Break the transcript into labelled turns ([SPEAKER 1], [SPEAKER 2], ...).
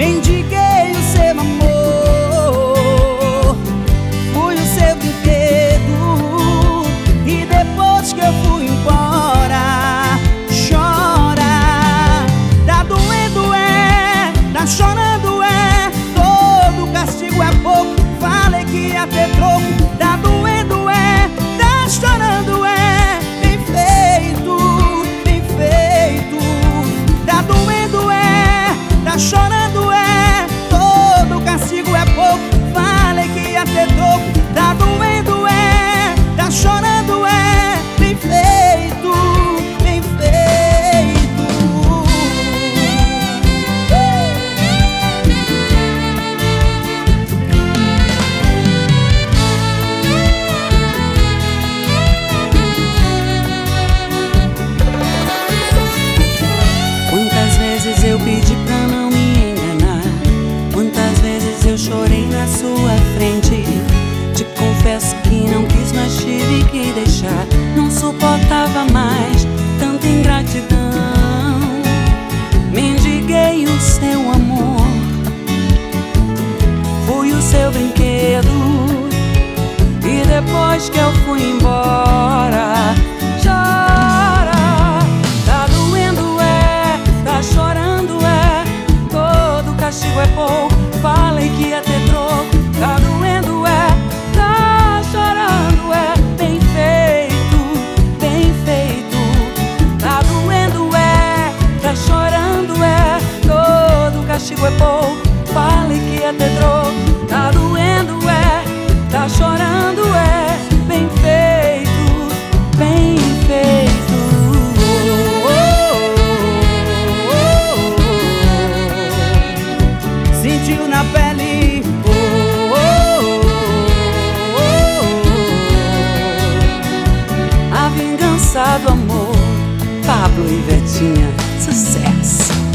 [SPEAKER 1] Mendiguei eu
[SPEAKER 2] chorei na sua frente. Te confesso que não quis, mas tive que deixar. Não suportava mais tanta ingratidão. Mendiguei o seu amor. Fui o seu brinquedo. E depois que eu fui embora. castigo é pouco.
[SPEAKER 1] passado amor. Pablo e Vetinha, sucesso!